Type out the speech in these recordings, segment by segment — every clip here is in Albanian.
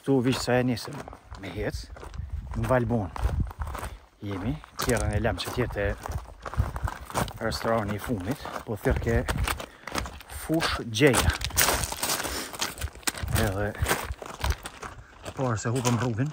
Këtu veç sa e nisëm me hecë, në Valbonë jemi, kerrin e lam qatje te restorani i fundit, po thirrke Fushë Gjeja. Edhe, parë se hupëm rrugën,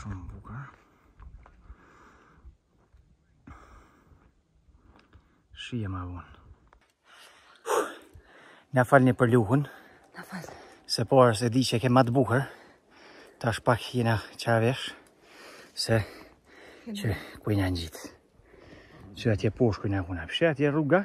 Shumë bukur. Shihe ma vonë. Na falni për gjuhën. Na fal. Se po s'e di që e ke ma të bukur. Tash pak jena çveshë. Se qe ku jena ngjitë. Qatje poshtë ku jena konë. Poshtë atje rruga.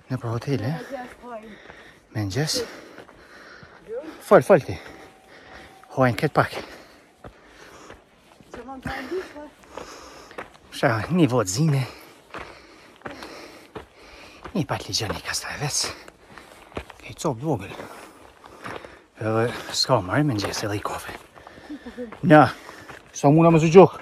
Nëpër hotele? Mëngjes. Fol, fol ti. Hojnë këtë pak. Që mund të ndi, po? Shra, një vo të zime. Një pak li gjeni ka staj vec. Këtë copë t'vogël. Edhe s'ka marrë mëngjes edhe ni kafe. Një. Sa mujna me zë gjokë.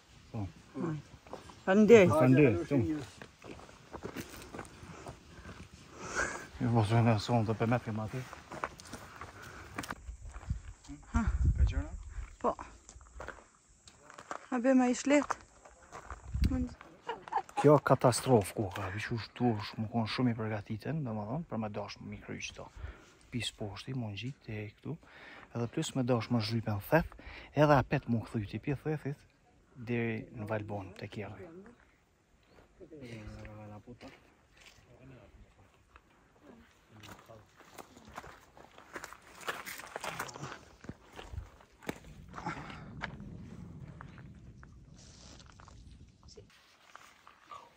Po. Faleminderit. Faleminderit. Ju mos vjen në sonë të pemet kema ti. Ha. Ka gjëra? Po. A be ma ish letë? Kjo katastrofë koka, veç ashtu, me konë shumë i përgatitun, domethënë, për me dashë me i kry qëto. pi s'poshti, m'u ngjitë deri këtu, edhe plus me dashë me zhdrypë n'Theth, edhe apet m'u kthy ti pi Thethit, deri në Valbonë te kerri.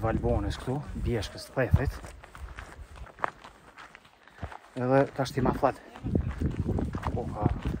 të Valbonës këtu, bjeshkës të Thethit. Edhe tashti ma flat. Po ka. Normal.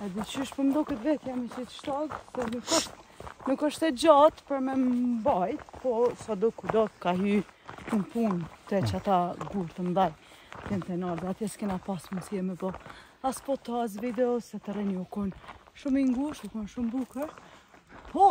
Edhe qysh po m'doket vetja me qit shtagë, po nuk është, nuk është e gjatë për me mbajt, po sadokudo ka hy në punë te qata gurë të mdhaj të në të nërë, dhe atje s'kena pas mundsi me bo as foto as video se terreni u konë shumë i ngushtë, u konë shumë bukur, po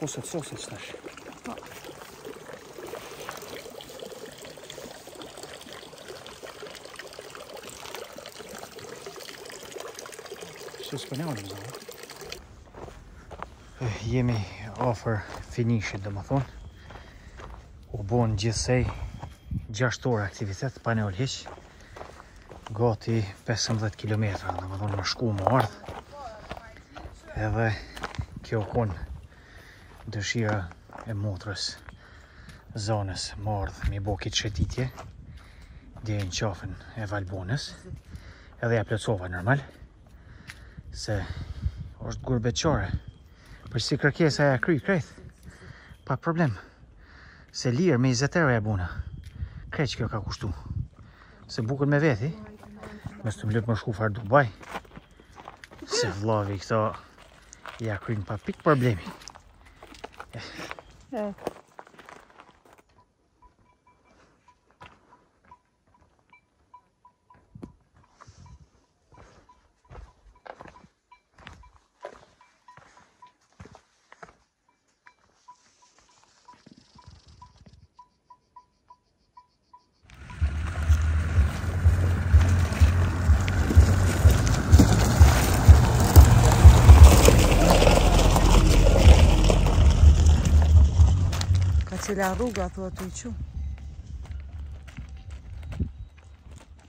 Ose sosa që tash. Po. Shë s'po një onë, zonë. Eh, jemi offer finishit, domethonë. U bon gjithsej 6 orë aktivitet, pa u nal hiç. gati 15 km, domethonë me shku me ardhë, edhe kjo kun dëshira e motrës Zonës me ardhë me bo kit shetitje, deri në Qafën e Valbonës, edhe ia plotësova normal, se është gurbetqare, për çdo kërkesë ia kry krejt, pa problem. Se lirë me 20 euro e bona. Krejt kjo ka kushtu. Se bukën me veti. Me më lyp me shku farë Dubai. Se vllavi këto ia kryn pa pikë problemi. Eh. Ka cila rruga, thua të i qumë.